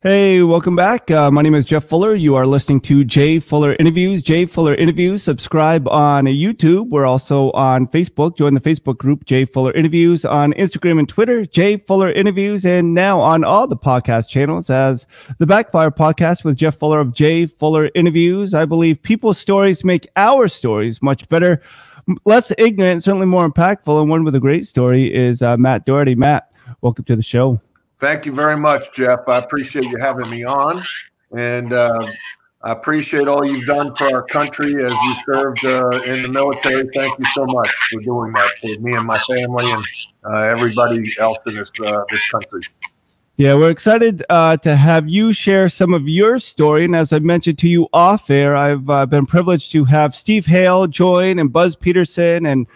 Hey, welcome back. Uh, my name is Jeff Fuller. You are listening to J Fuller Interviews. J Fuller Interviews. Subscribe on YouTube. We're also on Facebook. Join the Facebook group J Fuller Interviews on Instagram and Twitter. J Fuller Interviews, and now on all the podcast channels as the Backfire Podcast with Jeff Fuller of J Fuller Interviews. I believe people's stories make our stories much better, less ignorant, certainly more impactful. And one with a great story is uh, Matt Doherty. Matt, welcome to the show. Thank you very much, Jeff. I appreciate you having me on, and uh, I appreciate all you've done for our country as you served uh, in the military. Thank you so much for doing that for me and my family and uh, everybody else in this uh, this country. Yeah, we're excited uh, to have you share some of your story. And as I mentioned to you off air, I've uh, been privileged to have Steve Hale join and Buzz Peterson and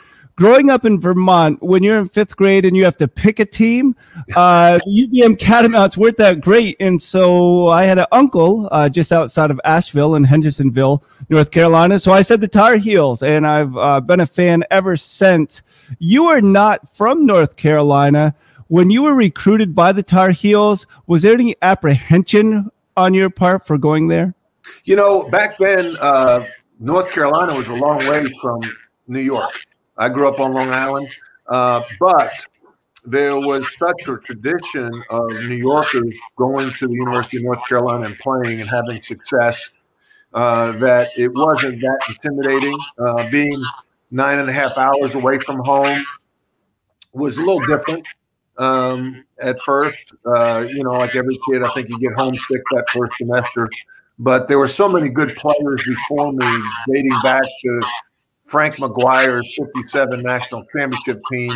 growing up in Vermont, when you're in fifth grade and you have to pick a team, uh, UVM Catamounts weren't that great. And so I had an uncle uh, just outside of Asheville in Hendersonville, North Carolina. So I said the Tar Heels, and I've uh, been a fan ever since. You are not from North Carolina. When you were recruited by the Tar Heels, was there any apprehension on your part for going there? You know, back then, uh, North Carolina was a long way from New York. I grew up on Long Island, uh, but there was such a tradition of New Yorkers going to the University of North Carolina and playing and having success uh, that it wasn't that intimidating. Uh, being nine and a half hours away from home was a little different um, at first. Uh, you know, like every kid, I think you get homesick that first semester. But there were so many good players before me, dating back to Frank McGuire's 57 national championship team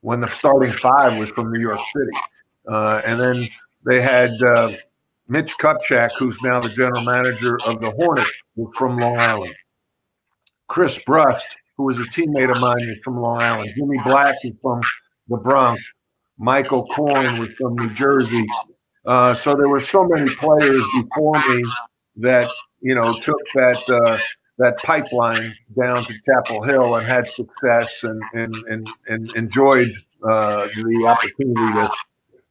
when the starting five was from New York City. Uh, and then they had uh, Mitch Kupchak, who's now the general manager of the Hornets, from Long Island. Chris Brust, who was a teammate of mine, was from Long Island. Jimmy Black is from the Bronx. Michael O'Koren was from New Jersey. Uh, so there were so many players before me that you know took that uh, that pipeline down to Chapel Hill and had success and and and, and enjoyed uh, the opportunity to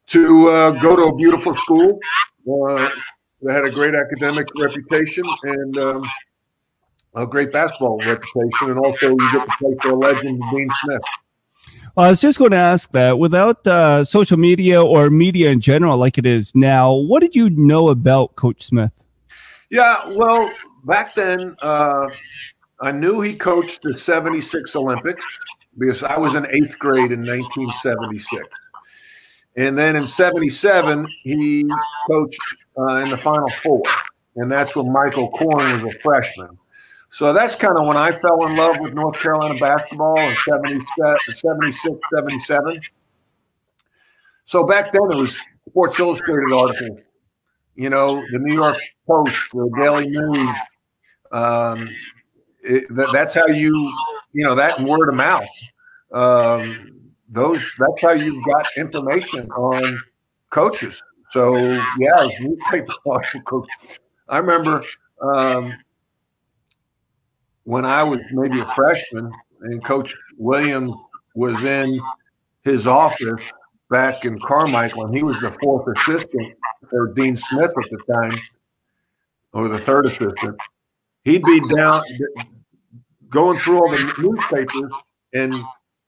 to uh, go to a beautiful school uh, that had a great academic reputation and um, a great basketball reputation, and also you get to play for a legend, Dean Smith. Well, I was just going to ask that without uh, social media or media in general, like it is now, what did you know about Coach Smith? Yeah, well, back then, uh, I knew he coached the 76 Olympics because I was in eighth grade in 1976. And then in 77, he coached uh, in the Final Four. And that's when Michael O'Koren was a freshman. So that's kind of when I fell in love with North Carolina basketball in 76, 77. So back then it was Sports Illustrated articles, you know, the New York Post, the Daily News, um, it, that's how you, you know, that word of mouth. Um, those that's how you've got information on coaches. So yeah, newspaper coach. I remember um, when I was maybe a freshman and Coach Williams was in his office back in Carmichael, and he was the fourth assistant for Dean Smith at the time, or the third assistant he'd be down going through all the newspapers and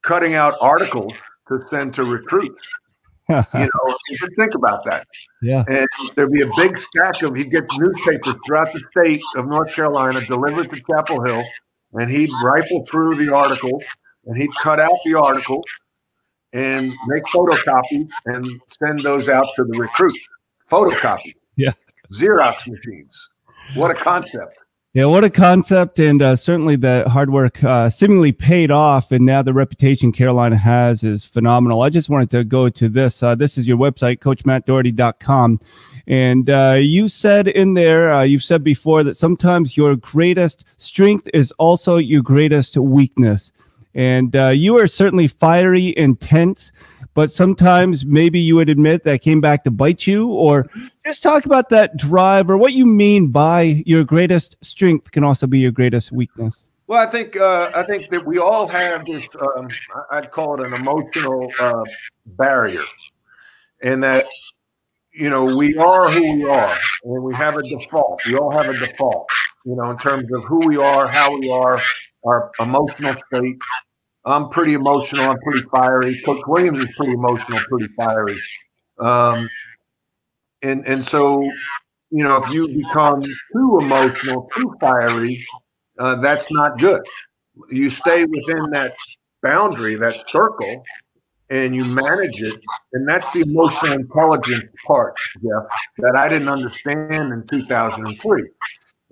cutting out articles to send to recruits. you know, just think about that. Yeah. And there'd be a big stack of he'd get newspapers throughout the state of North Carolina delivered to Chapel Hill, and he'd rifle through the articles and he'd cut out the articles and make photocopies and send those out to the recruits. Photocopy. Yeah. Xerox machines. What a concept. Yeah, what a concept, and uh, certainly the hard work uh, seemingly paid off, and now the reputation Carolina has is phenomenal. I just wanted to go to this. Uh, this is your website, CoachMattDoherty.com, and uh, you said in there, uh, you've said before that sometimes your greatest strength is also your greatest weakness, and uh, you are certainly fiery, intense but sometimes maybe you would admit that came back to bite you or just talk about that drive or what you mean by your greatest strength can also be your greatest weakness well i think uh, i think that we all have this um, i'd call it an emotional uh, barrier and that you know, we are who we are, and we have a default. We all have a default, you know, in terms of who we are, how we are, our emotional state. I'm pretty emotional. I'm pretty fiery. Coach Williams is pretty emotional, pretty fiery. Um, and and so, you know, if you become too emotional, too fiery, uh, that's not good. You stay within that boundary, that circle, and you manage it. And that's the emotional intelligence part, Jeff, that I didn't understand in 2003.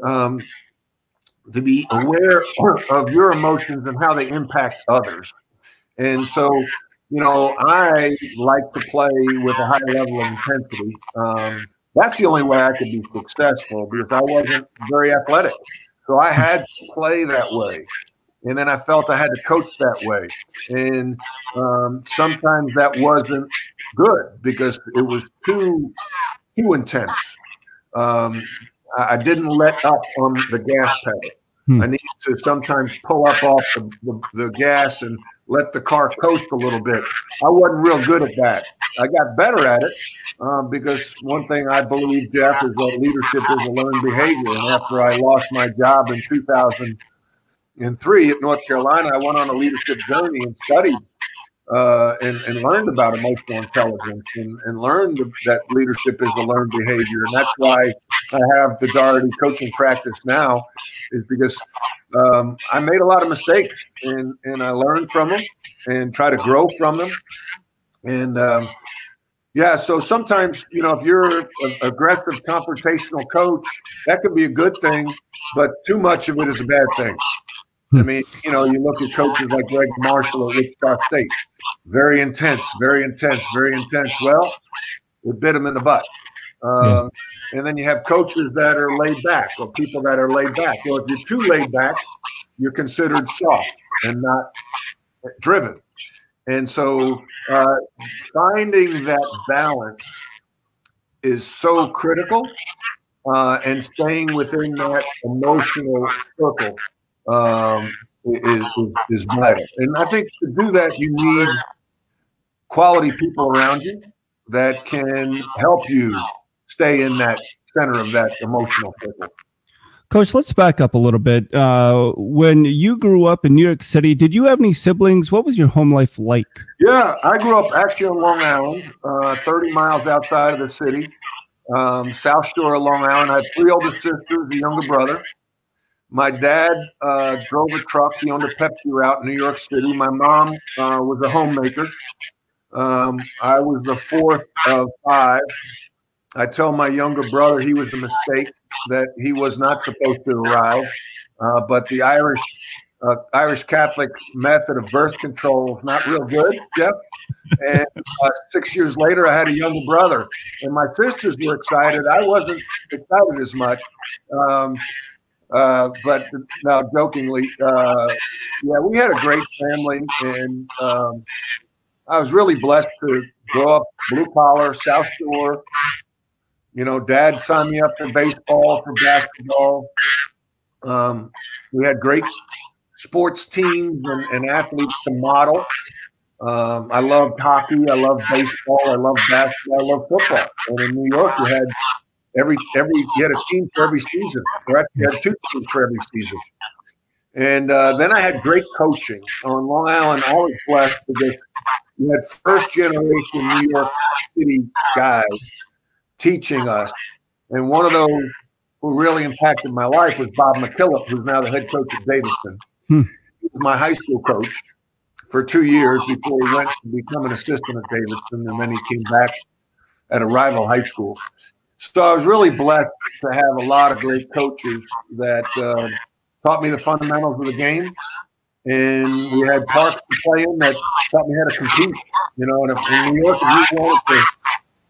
Um, to be aware of your emotions and how they impact others. And so, you know, I like to play with a high level of intensity. Um, that's the only way I could be successful because I wasn't very athletic. So I had to play that way. And then I felt I had to coach that way. And um, sometimes that wasn't good because it was too too intense. Um, I didn't let up on the gas pedal. Hmm. I need to sometimes pull up off the, the, the, gas and let the car coast a little bit. I wasn't real good at that. I got better at it um, because one thing I believe, Jeff, is that leadership is a learned behavior. And after I lost my job in 2003 at North Carolina, I went on a leadership journey and studied uh, and, and, learned about emotional intelligence and, and learned that leadership is a learned behavior. And that's why I have the Doherty coaching practice now, is because um, I made a lot of mistakes and, and I learned from them and try to grow from them. And um, yeah, so sometimes, you know, if you're an aggressive confrontational coach, that could be a good thing, but too much of it is a bad thing. I hmm. mean, you know, you look at coaches like Gregg Marshall at Wichita State, very intense, very intense, very intense. Well, it bit him in the butt. Um, yeah. And then you have coaches that are laid back or people that are laid back. Well, if you're too laid back, you're considered soft and not driven. And so uh, finding that balance is so critical uh, and staying within that emotional circle um, is, is, is vital. And I think to do that, you need quality people around you that can help you stay in that center of that emotional circle. Coach, let's back up a little bit. Uh, when you grew up in New York City, did you have any siblings? What was your home life like? Yeah, I grew up actually on Long Island, uh, 30 miles outside of the city, um, South Shore of Long Island. I had three older sisters, a younger brother. My dad uh, drove a truck. He owned a Pepsi route in New York City. My mom uh, was a homemaker. Um, I was the fourth of five. I tell my younger brother he was a mistake, that he was not supposed to arrive. Uh, but the Irish uh, Irish Catholic method of birth control is not real good, Jeff. And uh, six years later, I had a younger brother, and my sisters were excited. I wasn't excited as much. Um, uh, but now, jokingly, uh, yeah, we had a great family, and um, I was really blessed to grow up blue collar, South Shore. You know, Dad signed me up for baseball, for basketball. Um, we had great sports teams and, and athletes to model. Um, I loved hockey. I loved baseball. I loved basketball. I loved football. And in New York, you had every every you had a team for every season. Correct? You had two teams for every season. And uh, then I had great coaching on Long Island. I was blessed because you had first generation New York City guys teaching us, and one of those who really impacted my life was Bob McKillop, who's now the head coach at Davidson. Hmm. He was my high school coach for two years before he went to become an assistant at Davidson, and then he came back at a rival high school. So I was really blessed to have a lot of great coaches that uh, taught me the fundamentals of the game. And we had parks to play in that taught me how to compete. You know, and if in New York, if you wanted to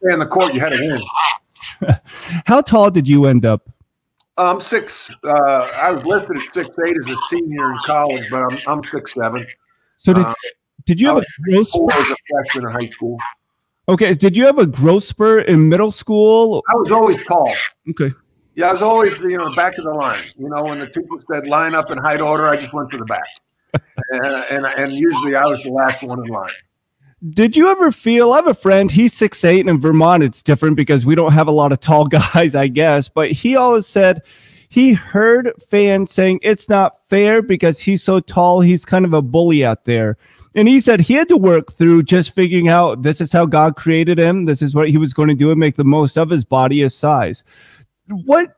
stay in the court, you had to win. how tall did you end up? I'm six. Uh, I was listed at six eight as a senior in college, but I'm I'm six seven. So did, uh, did you have a growth spurt? as a freshman in high school? Okay. Did you have a growth spurt in middle school? I was always tall. Okay. Yeah, I was always you know back of the line. You know, when the teacher said line up in height order, I just went to the back, and, and and usually I was the last one in line. Did you ever feel? I have a friend. He's six eight, and in Vermont, it's different because we don't have a lot of tall guys, I guess. But he always said he heard fans saying it's not fair because he's so tall. He's kind of a bully out there. And he said he had to work through just figuring out this is how God created him. This is what he was going to do and make the most of his body, his size. What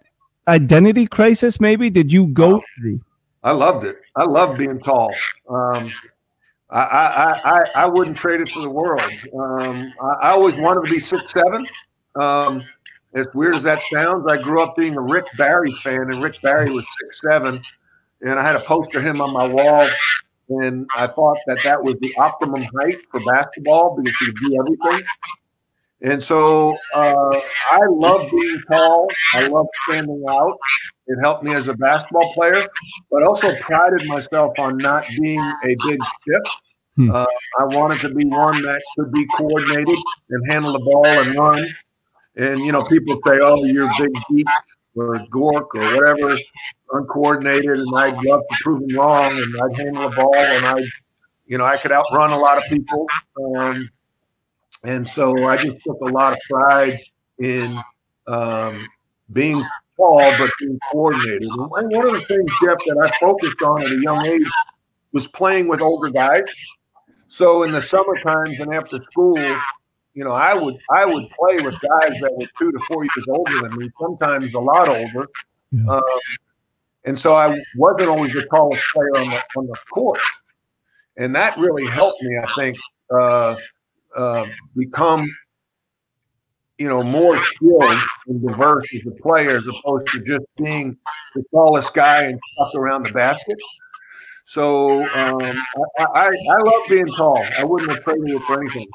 identity crisis maybe did you go through? I loved it. I loved being tall. Um, I, I, I, I wouldn't trade it for the world. Um, I, I, always wanted to be six seven. Um, as weird as that sounds, I grew up being a Rick Barry fan, and Rick Barry was six seven, and I had a poster of him on my wall, and I thought that that was the optimum height for basketball because he could do everything. And so uh, I love being tall. I love standing out. It helped me as a basketball player, but also prided myself on not being a big stiff. Hmm. Uh, I wanted to be one that could be coordinated and handle the ball and run. And you know, people say, "Oh, you're big deep or Gork or whatever, uncoordinated," and I'd love to prove them wrong, and I'd handle the ball, and I, you know, I could outrun a lot of people. Um, and so I just took a lot of pride in um, being tall but being coordinated. And one of the things, Jeff, that I focused on at a young age was playing with older guys. So in the summer times and after school, you know, I would I would play with guys that were two to four years older than me, sometimes a lot older. Yeah. Um, and so I wasn't always the tallest player on the on the court, and that really helped me, I think, uh, uh, become you know more skilled and diverse as a player as opposed to just being the tallest guy and stuck around the basket. So um, I, I, I love being tall. I wouldn't have traded it for anything.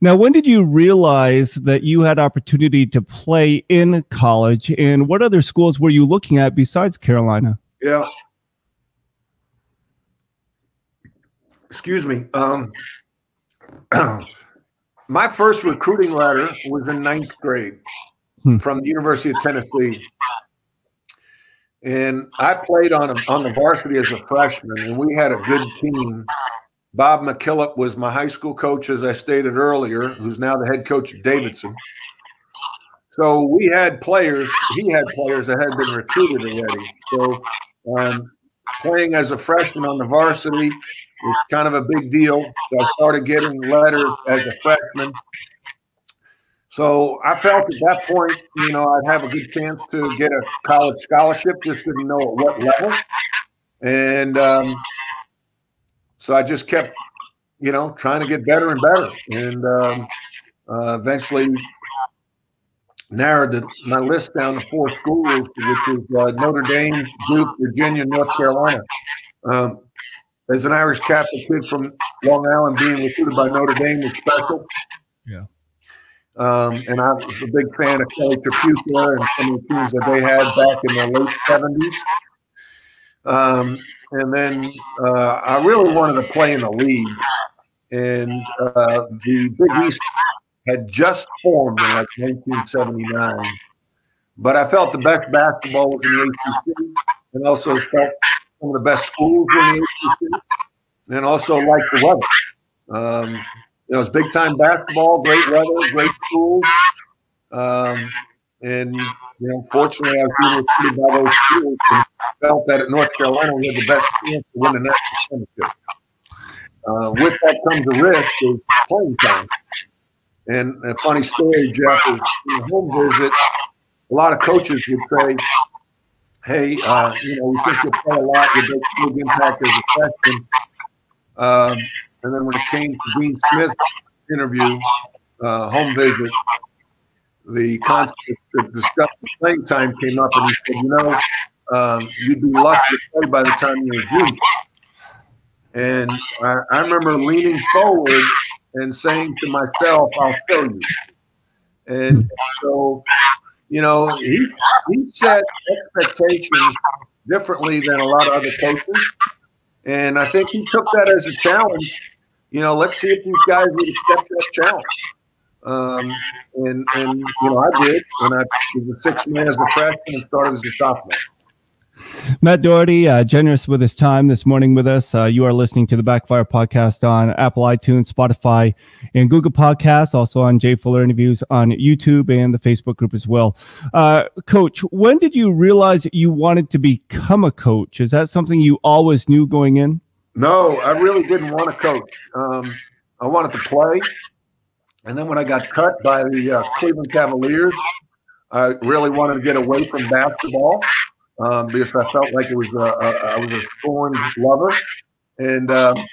Now, when did you realize that you had opportunity to play in college, and what other schools were you looking at besides Carolina? Yeah. Excuse me. Um, my first recruiting letter was in ninth grade hmm. from the University of Tennessee. And I played on, a, on the varsity as a freshman, and we had a good team. Bob McKillop was my high school coach, as I stated earlier, who's now the head coach at Davidson. So we had players, he had players that had been recruited already. So um, playing as a freshman on the varsity, was kind of a big deal. So I started getting letters as a freshman. So I felt at that point, you know, I'd have a good chance to get a college scholarship. Just didn't know at what level. And um, so I just kept, you know, trying to get better and better. And um, uh, eventually narrowed the, my list down to four schools, which is uh, Notre Dame, Duke, Virginia, North Carolina. Um, as an Irish Catholic kid from Long Island, being recruited by Notre Dame was special. Yeah. Um, and I was a big fan of Kelly Tripucka and some of the teams that they had back in the late 70s. Um, and then uh, I really wanted to play in the league. And uh, the Big East had just formed in like 1979. But I felt the best basketball was in the ACC and also felt some of the best schools in the ACC, and also like the weather. Um, you know, it's big time basketball, great weather, great schools. Um, and you know, fortunately, I was recruited by those schools and felt that at North Carolina we had the best chance to win the national championship. Uh, with that comes a risk of playing time. And a funny story, Jeff, is in a home visit, a lot of coaches would say, hey, uh, you know, we think you'll play a lot. You'll make a big impact as a freshman. Um, and then when it came to Dean Smith's interview, uh, home visit, the concept to discuss the playing time came up, and he said, you know, um, you'd be lucky to play by the time you're a junior. And I, I remember leaning forward and saying to myself, I'll show you. And so you know, he he set expectations differently than a lot of other coaches, and I think he took that as a challenge. You know, let's see if these guys would accept that challenge. Um, and and you know, I did, and I was a six man as a freshman and started as a sophomore. Matt Doherty, uh, generous with his time this morning with us. Uh, you are listening to the Backfire podcast on Apple iTunes, Spotify, and Google Podcasts, also on J Fuller Interviews on YouTube and the Facebook group as well. Uh, coach, when did you realize you wanted to become a coach? Is that something you always knew going in? No, I really didn't want to coach. Um, I wanted to play. And then when I got cut by the uh, Cleveland Cavaliers, I really wanted to get away from basketball um, because I felt like it was a, a, I was a scorned lover, and um,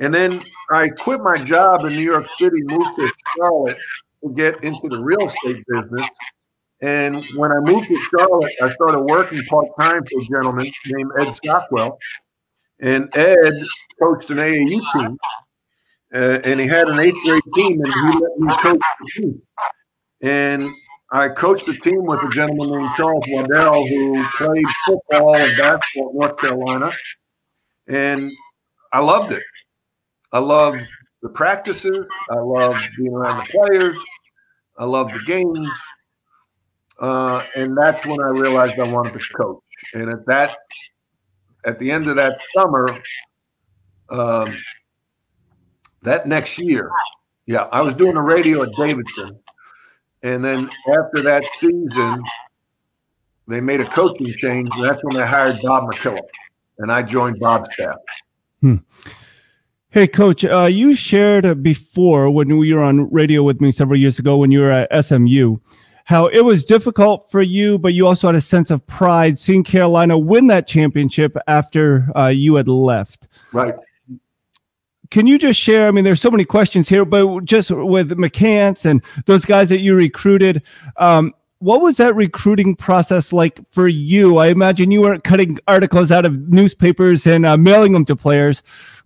and then I quit my job in New York City, moved to Charlotte to get into the real estate business. And when I moved to Charlotte, I started working part time for a gentleman named Ed Stockwell, and Ed coached an AAU team, uh, and he had an eighth grade team, and he let me coach the team. And I coached a team with a gentleman named Charles Waddell who played football and basketball at North Carolina. And I loved it. I loved the practices. I loved being around the players. I loved the games. Uh, and that's when I realized I wanted to coach. And at that, at the end of that summer, um, that next year, yeah, I was doing the radio at Davidson and then after that season, they made a coaching change, and that's when they hired Bob McKillop, and I joined Bob's staff. Hmm. Hey, Coach, uh, you shared before when we were on radio with me several years ago when you were at SMU how it was difficult for you, but you also had a sense of pride seeing Carolina win that championship after uh, you had left. Right can you just share? I mean, there's so many questions here, but just with McCants and those guys that you recruited, um, what was that recruiting process like for you? I imagine you weren't cutting articles out of newspapers and uh, mailing them to players.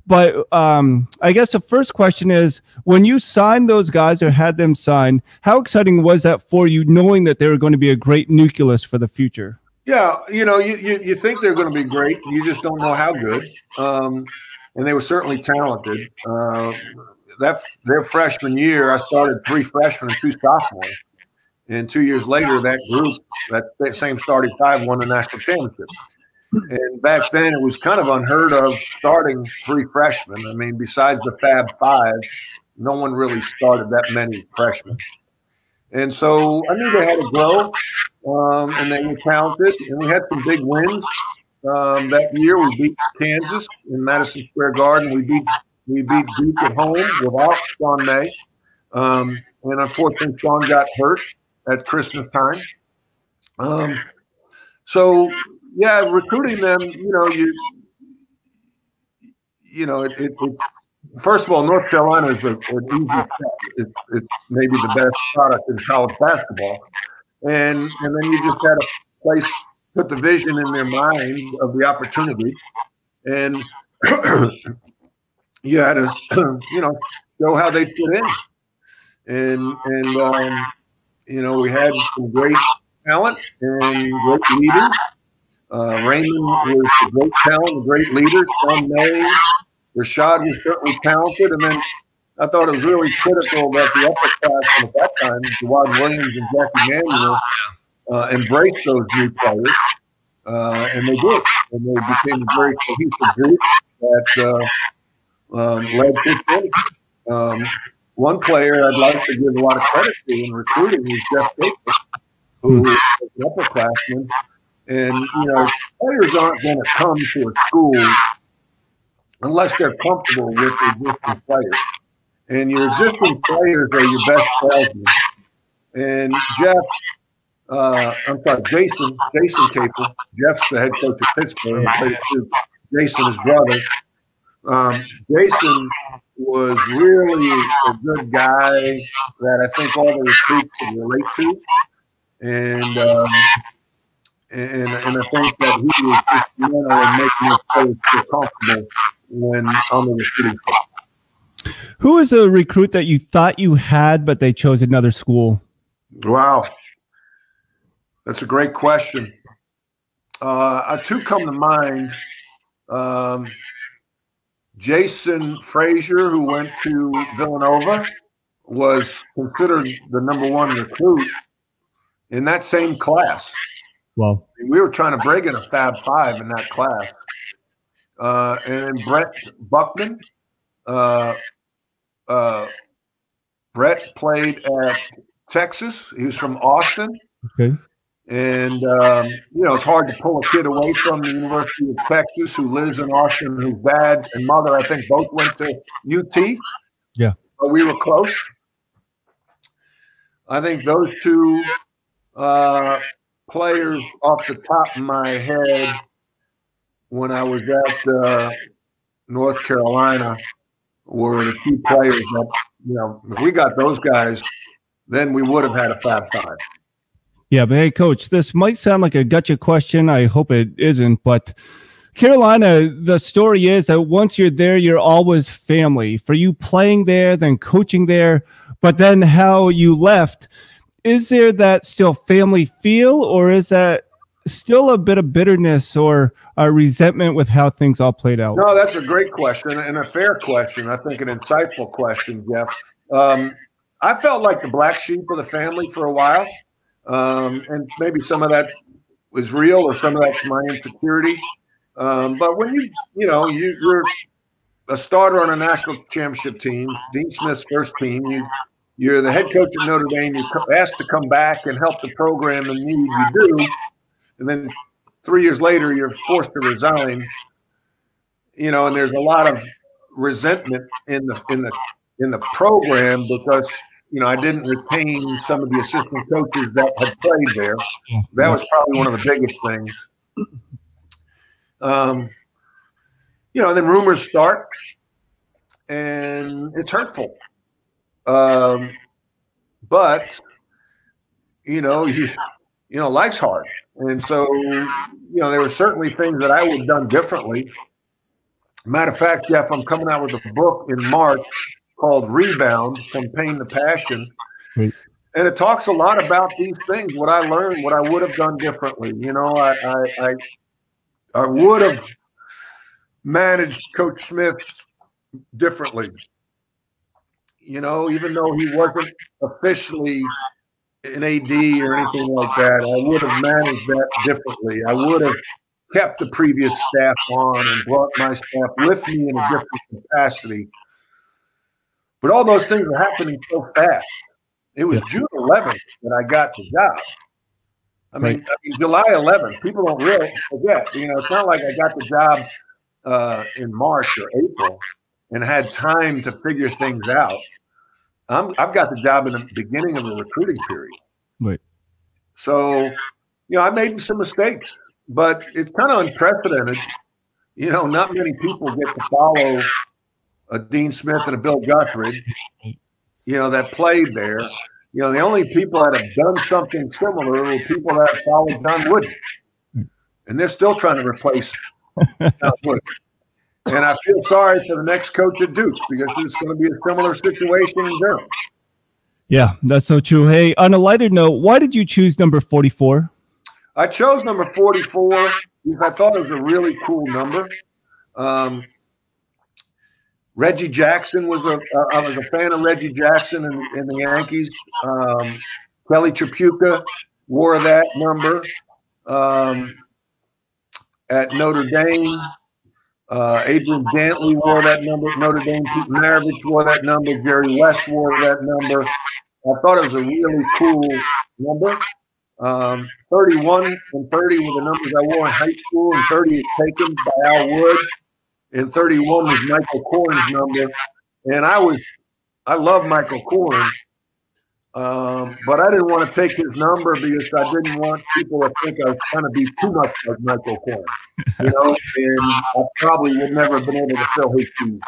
But um, I guess the first question is when you signed those guys or had them sign, how exciting was that for you, knowing that they were going to be a great nucleus for the future? Yeah, you know, you, you, you think they're going to be great. You just don't know how good. Um, and they were certainly talented. Uh, that their freshman year, I started three freshmen and two sophomores. And two years later, that group, that, that same starting five, won the national championship. And back then, it was kind of unheard of starting three freshmen. I mean, besides the Fab Five, no one really started that many freshmen. And so I knew they had to grow, um, and they were talented, and we had some big wins um, that year. We beat Kansas in Madison Square Garden. We beat we beat Duke at home without Sean May, um, and unfortunately, Sean got hurt at Christmas time. Um, so yeah, recruiting them, you know, you you know, it, it, it first of all, North Carolina is a, an easy step. It's, it's maybe the best product in college basketball, and and then you just had a place put the vision in their mind of the opportunity, and you had to, you know, show how they fit in, and and um, you know we had some great talent and great leaders. Uh, Raymond was a great talent, a great leader. Sean May, Rashad was certainly talented, and then I thought it was really critical that the upperclassmen at that time, Jawad Williams and Jackie Manuel, uh, embrace those new players, uh, and they did, and they became a very cohesive group that uh, um, led to um, one player I'd like to give a lot of credit to in recruiting is Jeff Capel, who is an upperclassman. And, you know, players aren't going to come to a school unless they're comfortable with the existing players. And your existing players are your best salesmen. And Jeff uh, I'm sorry, Jason, Jason Capel. Jeff's the head coach of Pittsburgh. Jason, his brother. Um, Jason was really a good guy that I think all the recruits could relate to, and um, and and I think that he was instrumental in making us players feel comfortable when on the recruiting field. Who is a recruit that you thought you had, but they chose another school? Wow. That's a great question. Uh, two come to mind. Um, Jason Fraser, who went to Villanova, was considered the number one recruit in that same class. Well, we were trying to break in a Fab Five in that class. Uh, and Brett Buckman, uh, uh, Brett played at Texas. He was from Austin. Okay. And, um, you know, it's hard to pull a kid away from the University of Texas who lives in Austin, whose dad and mother, I think, both went to UT. Yeah. But we were close. I think those two uh, players off the top of my head when I was at uh, North Carolina were the key players that, you know, if we got those guys, then we would have had a Fab Five. Yeah, but hey, coach, this might sound like a gotcha question. I hope it isn't, but Carolina, the story is that once you're there, you're always family. For you playing there, then coaching there, but then how you left, is there that still family feel, or is that still a bit of bitterness or a resentment with how things all played out? No, that's a great question and a fair question. I think an insightful question, Jeff. Um, I felt like the black sheep of the family for a while, um, and maybe some of that was real, or some of that's my insecurity. Um, but when you, you know, you, you're a starter on a national championship team, Dean Smith's first team, you you're the head coach of Notre Dame. You're asked to come back and help the program and need you do. And then three years later, you're forced to resign. You know, and there's a lot of resentment in the in the in the program because you know I didn't retain some of the assistant coaches that had played there. That was probably one of the biggest things. Um, you know, then rumors start, and it's hurtful. Um, but you know, you you know, life's hard, and so you know, there were certainly things that I would have done differently. Matter of fact, Jeff, I'm coming out with a book in March called Rebound from Pain to Passion. Right. And it talks a lot about these things, what I learned, what I would have done differently. You know, I I I, I would have managed Coach Smith differently you know, even though he wasn't officially an AD or anything like that, I would have managed that differently. I would have kept the previous staff on and brought my staff with me in a different capacity. But all those things are happening so fast. It was June 11th that I got the job. I mean, right. I mean, July 11th. People don't really forget. You know, it's not like I got the job uh, in March or April and had time to figure things out. I'm, I've got the job in the beginning of the recruiting period. Right. So, you know, I made some mistakes, but it's kind of unprecedented. You know, not many people get to follow a Dean Smith and a Bill Guthridge, you know, that played there. You know, the only people that have done something similar were people that followed John Wood, And they're still trying to replace John Wooden. And I feel sorry for the next coach at Duke because it's going to be a similar situation in Durham. Yeah, that's so true. Hey, on a lighter note, why did you choose number 44? I chose number 44 because I thought it was a really cool number. Um, Reggie Jackson was a. Uh, I was a fan of Reggie Jackson and, in the Yankees. Um, Kelly Tripucka wore that number um, at Notre Dame. Uh, Adrian Dantley wore that number. Notre Dame. Pete Maravich wore that number. Jerry West wore that number. I thought it was a really cool number. Um, 31 and 30 were the numbers I wore in high school, and 30 is taken by Al Wood, and 31 was Michael O'Koren's number. And I was, I love Michael O'Koren, um, but I didn't want to take his number because I didn't want people to think I was trying to be too much like Michael O'Koren, you know, and I probably would never have been able to fill his shoes.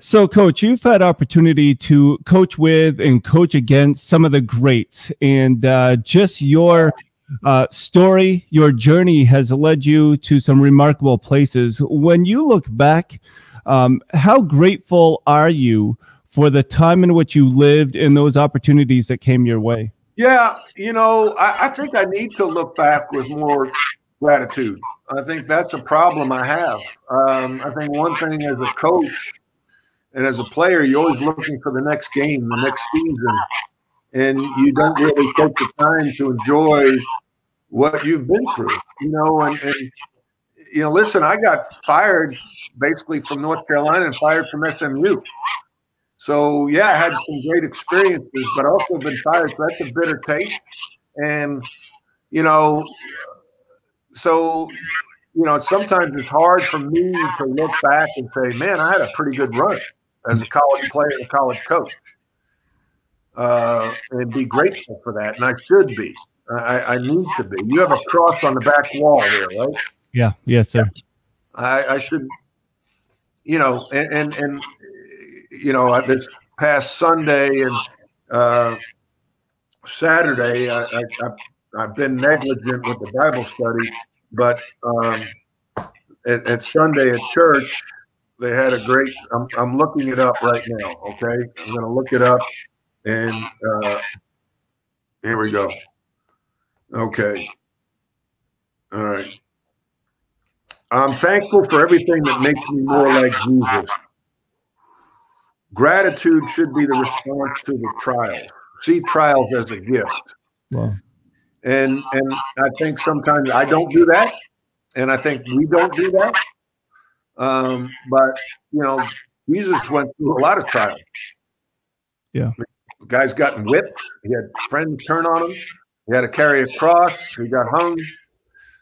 So, coach, you've had opportunity to coach with and coach against some of the greats, and uh, just your uh, story, your journey has led you to some remarkable places. When you look back, um, how grateful are you for the time in which you lived and those opportunities that came your way? Yeah, you know, I, I think I need to look back with more gratitude. I think that's a problem I have. Um, I think one thing as a coach and as a player, you're always looking for the next game, the next season, and you don't really take the time to enjoy what you've been through, you know, and, and you know, listen, I got fired basically from North Carolina and fired from SMU. So yeah, I had some great experiences, but also been fired. So that's a bitter taste. And you know, so you know, sometimes it's hard for me to look back and say, man, I had a pretty good run as a college player and a college coach. Uh, and be grateful for that. And I should be. I, I, need to be. You have a cross on the back wall there, right? Yeah. Yes, sir. I, I should, you know, and, and, and, you know, this past Sunday and uh, Saturday, I, I, I've been negligent with the Bible study but um, at, at, Sunday at church, they had a great. I'm, I'm looking it up right now. Okay, I'm going to look it up, and uh, here we go. Okay. All right. I'm thankful for everything that makes me more like Jesus. Gratitude should be the response to the trials. See trials as a gift. Wow. And and I think sometimes I don't do that, and I think we don't do that. Um, but you know, Jesus went through a lot of trials. Yeah, guy's gotten whipped. He had friends turn on him. He had to carry a cross. He got hung.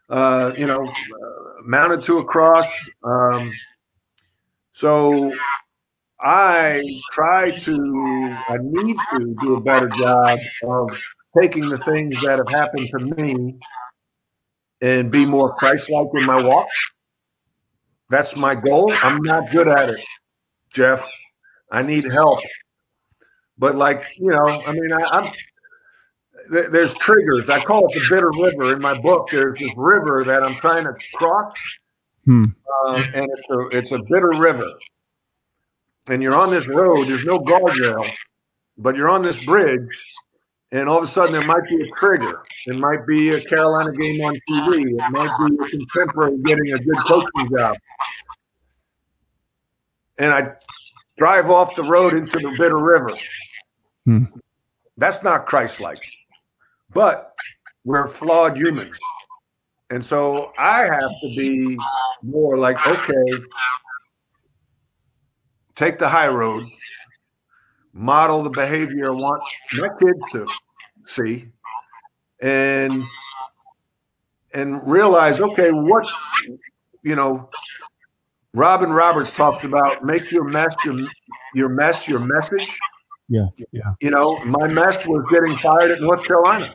Uh, you know, uh, mounted to a cross. Um, so I try to, I need to do a better job of taking the things that have happened to me and be more Christ-like in my walk. That's my goal. I'm not good at it, Jeff. I need help. But like you know, I mean, I, th- there's triggers. I call it the bitter river in my book. There's this river that I'm trying to cross, hmm. uh, and it's a it's a bitter river. And you're on this road. There's no guardrail, but you're on this bridge, and all of a sudden there might be a trigger. It might be a Carolina game on TV. It might be a contemporary getting a good coaching job. And I drive off the road into the bitter river. Hmm. That's not Christ-like. But we're flawed humans. And so I have to be more like, okay, take the high road, model the behavior I want my kids to see, and and realize, okay, what you know, Robin Roberts talked about make your mess your your mess your message. Yeah, yeah. You know, my mess was getting fired at North Carolina.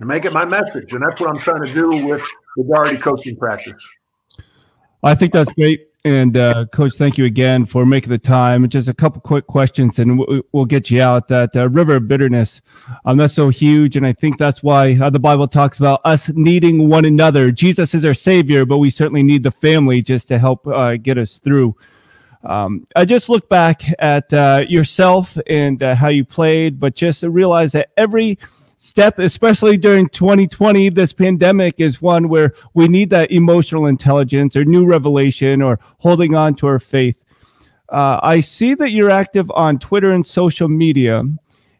To make it my message, and that's what I'm trying to do with the Doherty coaching practice. I think that's great. And uh, coach, thank you again for making the time. Just a couple quick questions, and we'll get you out. That uh, river of bitterness, um, that's so huge, and I think that's why uh, the Bible talks about us needing one another. Jesus is our Savior, but we certainly need the family just to help uh, get us through. Um, I just look back at uh, yourself and uh, how you played, but just realize that every step, especially during 2020, this pandemic is one where we need that emotional intelligence or new revelation or holding on to our faith. Uh, I see that you're active on Twitter and social media.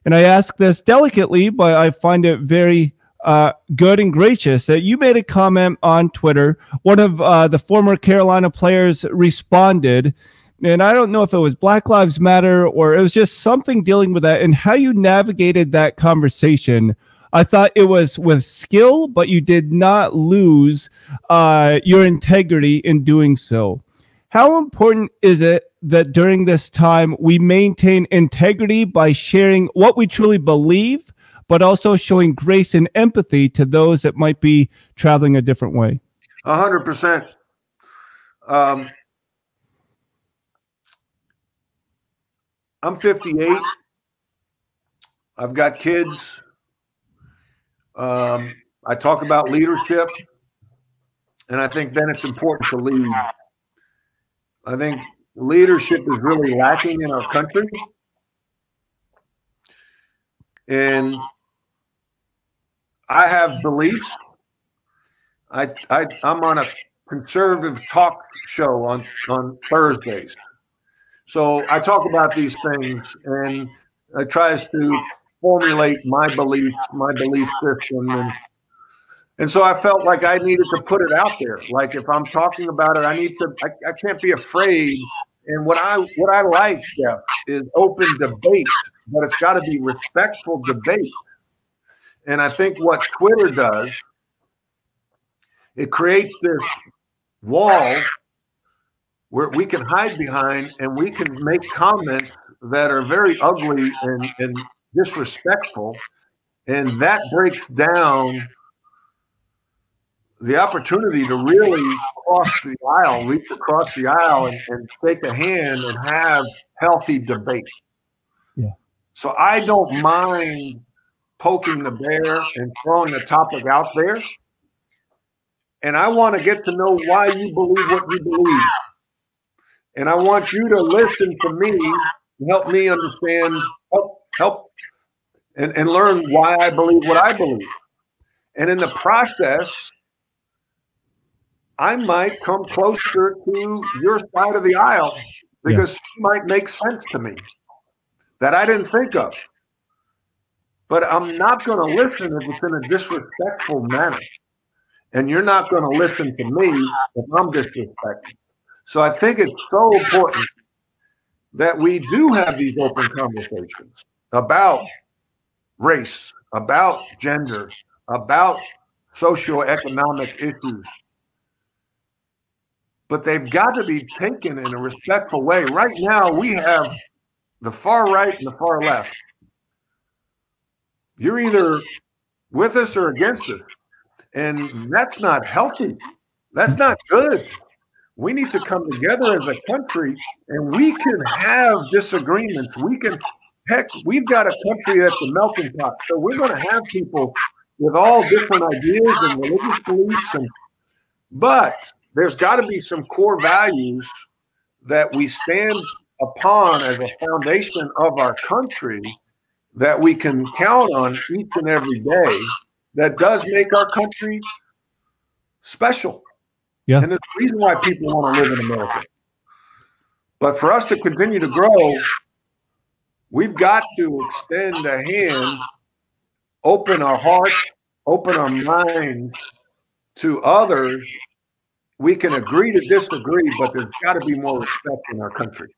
And I ask this delicately, but I find it very uh, good and gracious that you made a comment on Twitter. One of uh, the former Carolina players responded and I don't know if it was Black Lives Matter or it was just something dealing with that and how you navigated that conversation. I thought it was with skill, but you did not lose uh, your integrity in doing so. How important is it that during this time we maintain integrity by sharing what we truly believe, but also showing grace and empathy to those that might be traveling a different way? A hundred percent. I'm 58. I've got kids. Um, I talk about leadership, and I think then it's important to lead. I think leadership is really lacking in our country. And I have beliefs. I, I I'm on a conservative talk show on on Thursdays. So I talk about these things and it tries to formulate my beliefs, my belief system. And And so I felt like I needed to put it out there. Like if I'm talking about it, I need to. I, I can't be afraid. And what I what I like, Jeff, is open debate, but it's got to be respectful debate. And I think what Twitter does, it creates this wall where we can hide behind and we can make comments that are very ugly and, and disrespectful. And that breaks down the opportunity to really cross the aisle, reach across the aisle, and, and take a hand and have healthy debate. Yeah. So I don't mind poking the bear and throwing the topic out there. And I want to get to know why you believe what you believe. And I want you to listen to me and help me understand, help, help and, and learn why I believe what I believe. And in the process, I might come closer to your side of the aisle because yeah. it might make sense to me that I didn't think of. But I'm not going to listen if it's in a disrespectful manner. And you're not going to listen to me if I'm disrespectful. So I think it's so important that we do have these open conversations about race, about gender, about socioeconomic issues. But they've got to be taken in a respectful way. Right now, we have the far right and the far left. You're either with us or against us. And that's not healthy. That's not good. We need to come together as a country and we can have disagreements. We can, heck, we've got a country that's a melting pot. So we're going to have people with all different ideas and religious beliefs. And, but there's got to be some core values that we stand upon as a foundation of our country that we can count on each and every day that does make our country special. Yeah. And there's a reason why people want to live in America. But for us to continue to grow, we've got to extend a hand, open our heart, open our mind to others. We can agree to disagree, but there's got to be more respect in our country.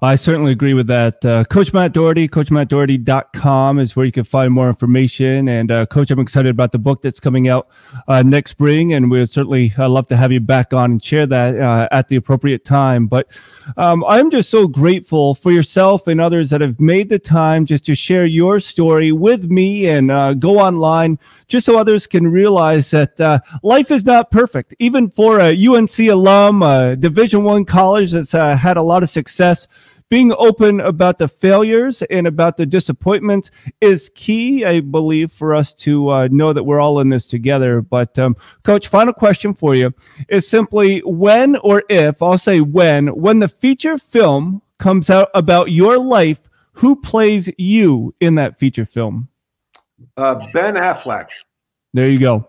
I certainly agree with that. Uh, Coach Matt Doherty, coachmattdoherty.com is where you can find more information. And uh, Coach, I'm excited about the book that's coming out uh, next spring. And we would certainly uh, love to have you back on and share that uh, at the appropriate time. But um, I'm just so grateful for yourself and others that have made the time just to share your story with me and uh, go online just so others can realize that life is not perfect. Even for a UNC alum, a Division One college that's had a lot of success being open about the failures and about the disappointment is key, I believe, for us to uh, know that we're all in this together. But, um, Coach, final question for you is simply when or if, I'll say when, when the feature film comes out about your life, who plays you in that feature film? Uh, ben Affleck. There you go.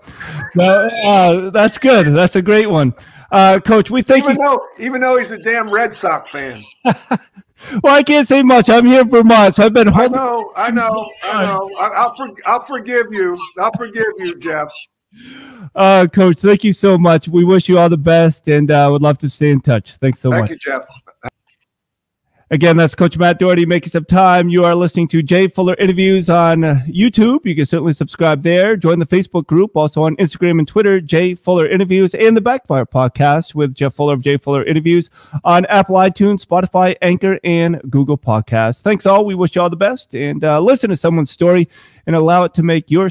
uh, that's good. That's a great one. Uh, Coach, we thank even you. Though, even though he's a damn Red Sox fan. well, I can't say much. I'm here for months. I've been holding. I know, I know, I know. I'll, for, I'll forgive you. I'll forgive you, Jeff. Uh, Coach, thank you so much. We wish you all the best, and uh, would love to stay in touch. Thanks so thank much. Thank you, Jeff. Again, that's Coach Matt Doherty making some time. You are listening to J Fuller interviews on uh, YouTube. You can certainly subscribe there. Join the Facebook group, also on Instagram and Twitter, J Fuller interviews, and the Backfire podcast with Jeff Fuller of J Fuller interviews on Apple, iTunes, Spotify, Anchor, and Google Podcasts. Thanks all. We wish you all the best and uh, listen to someone's story and allow it to make your